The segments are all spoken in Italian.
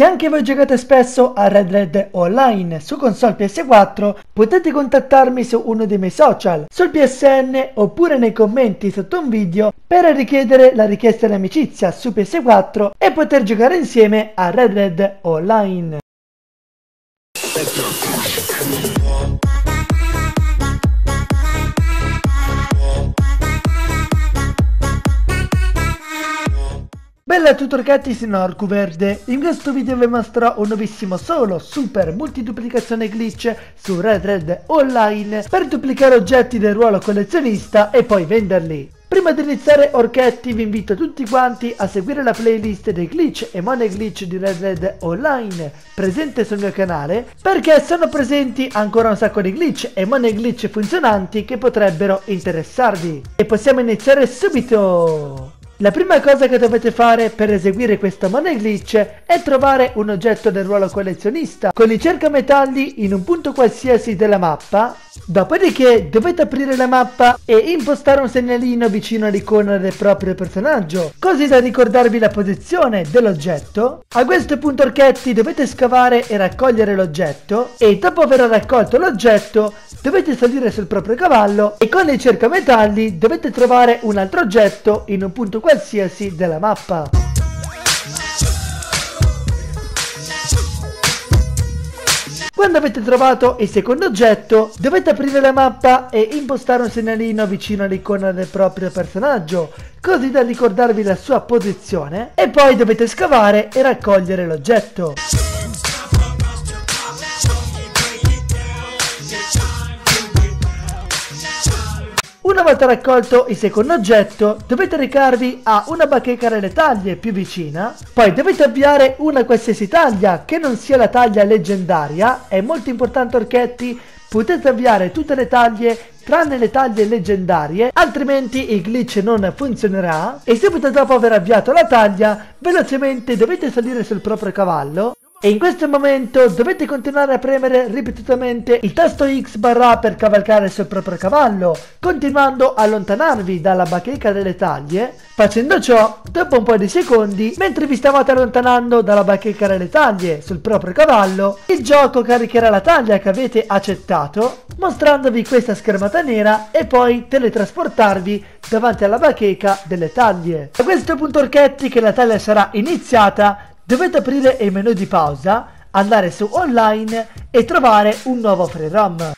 Se anche voi giocate spesso a Red Red Online su console PS4, potete contattarmi su uno dei miei social, sul PSN oppure nei commenti sotto un video per richiedere la richiesta di amicizia su PS4 e poter giocare insieme a Red Red Online. Bella a tutti ragazzi, sono Orcu Verde. In questo video vi mostrerò un nuovissimo solo super multiduplicazione glitch su Red Red Online per duplicare oggetti del ruolo collezionista e poi venderli. Prima di iniziare Orchetti vi invito tutti quanti a seguire la playlist dei glitch e money glitch di Red Red Online presente sul mio canale perché sono presenti ancora un sacco di glitch e money glitch funzionanti che potrebbero interessarvi. E possiamo iniziare subito! La prima cosa che dovete fare per eseguire questo money glitch è trovare un oggetto del ruolo collezionista. Con i cercametalli in un punto qualsiasi della mappa Dopodiché dovete aprire la mappa e impostare un segnalino vicino all'icona del proprio personaggio, così da ricordarvi la posizione dell'oggetto. A questo punto orchetti dovete scavare e raccogliere l'oggetto e dopo aver raccolto l'oggetto dovete salire sul proprio cavallo e con i cercametalli dovete trovare un altro oggetto in un punto qualsiasi della mappa. Quando avete trovato il secondo oggetto, dovete aprire la mappa e impostare un segnalino vicino all'icona del proprio personaggio, così da ricordarvi la sua posizione, e poi dovete scavare e raccogliere l'oggetto. Una volta raccolto il secondo oggetto, dovete recarvi a una bacheca delle taglie più vicina, poi dovete avviare una qualsiasi taglia che non sia la taglia leggendaria, è molto importante orchetti, potete avviare tutte le taglie tranne le taglie leggendarie, altrimenti il glitch non funzionerà. E subito dopo aver avviato la taglia, velocemente dovete salire sul proprio cavallo e in questo momento dovete continuare a premere ripetutamente il tasto X barra per cavalcare sul proprio cavallo, continuando a allontanarvi dalla bacheca delle taglie. Facendo ciò, dopo un po' di secondi, mentre vi stavate allontanando dalla bacheca delle taglie sul proprio cavallo, il gioco caricherà la taglia che avete accettato, mostrandovi questa schermata nera e poi teletrasportarvi davanti alla bacheca delle taglie. A questo punto orchetti che la taglia sarà iniziata, dovete aprire il menu di pausa, andare su online e trovare un nuovo free ROM.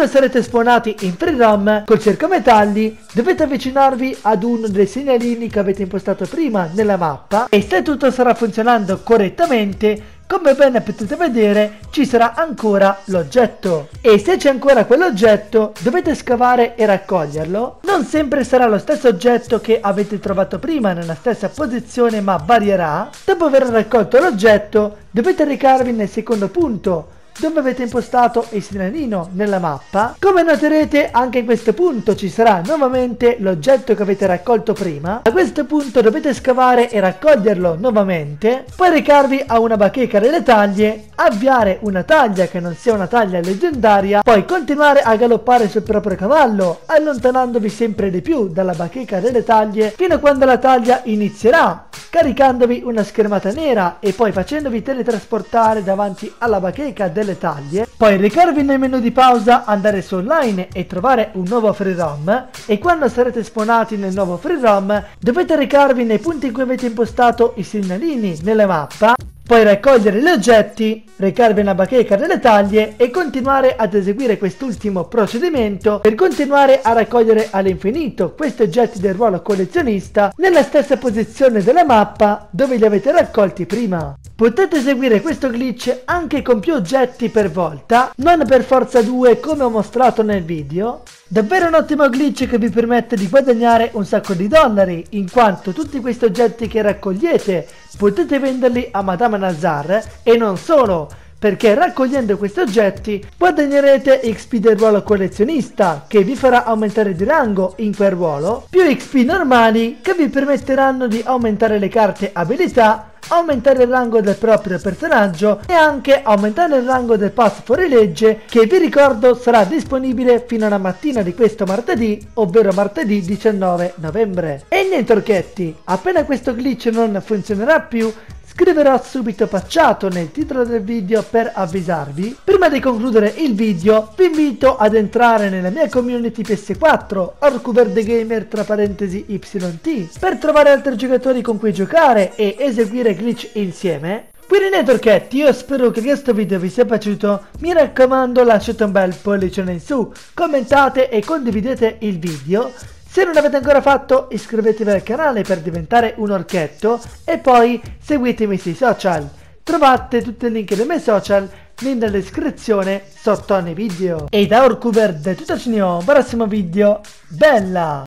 Quando sarete spawnati in free roam col cercametalli dovete avvicinarvi ad uno dei segnalini che avete impostato prima nella mappa e se tutto starà funzionando correttamente come bene potete vedere ci sarà ancora l'oggetto e se c'è ancora quell'oggetto dovete scavare e raccoglierlo. Non sempre sarà lo stesso oggetto che avete trovato prima nella stessa posizione ma varierà. Dopo aver raccolto l'oggetto dovete recarvi nel secondo punto dove avete impostato il segnalino nella mappa. Come noterete anche in questo punto ci sarà nuovamente l'oggetto che avete raccolto prima. A questo punto dovete scavare e raccoglierlo nuovamente, poi recarvi a una bacheca delle taglie, avviare una taglia che non sia una taglia leggendaria, poi continuare a galoppare sul proprio cavallo, allontanandovi sempre di più dalla bacheca delle taglie fino a quando la taglia inizierà caricandovi una schermata nera e poi facendovi teletrasportare davanti alla bacheca delle taglie, poi recarvi nel menu di pausa, andare su online e trovare un nuovo free roam e quando sarete spawnati nel nuovo free roam dovete recarvi nei punti in cui avete impostato i segnalini nella mappa poi raccogliere gli oggetti, recarvi una bacheca delle taglie e continuare ad eseguire quest'ultimo procedimento per continuare a raccogliere all'infinito questi oggetti del ruolo collezionista nella stessa posizione della mappa dove li avete raccolti prima. Potete eseguire questo glitch anche con più oggetti per volta, non per forza 2 come ho mostrato nel video. Davvero un ottimo glitch che vi permette di guadagnare un sacco di dollari, in quanto tutti questi oggetti che raccogliete potete venderli a Madame Nazar e non solo, perché raccogliendo questi oggetti guadagnerete XP del ruolo collezionista che vi farà aumentare di rango in quel ruolo, più XP normali che vi permetteranno di aumentare le carte abilità aumentare il rango del proprio personaggio e anche aumentare il rango del pass fuorilegge che vi ricordo sarà disponibile fino alla mattina di questo martedì, ovvero martedì 19 novembre. E niente orchetti, appena questo glitch non funzionerà più, scriverò subito pacciato nel titolo del video per avvisarvi. Prima di concludere il video vi invito ad entrare nella mia community PS4 OrcuVerdeGamer tra parentesi YT per trovare altri giocatori con cui giocare e eseguire glitch insieme. Quindi niente orchetti, io spero che questo video vi sia piaciuto, mi raccomando lasciate un bel pollicione in su, commentate e condividete il video se non l'avete ancora fatto iscrivetevi al canale per diventare un orchetto e poi seguitemi sui social. Trovate tutti i link dei miei social nella descrizione sotto nei video. E da Orcuverde tutto ciao, prossimo video, bella!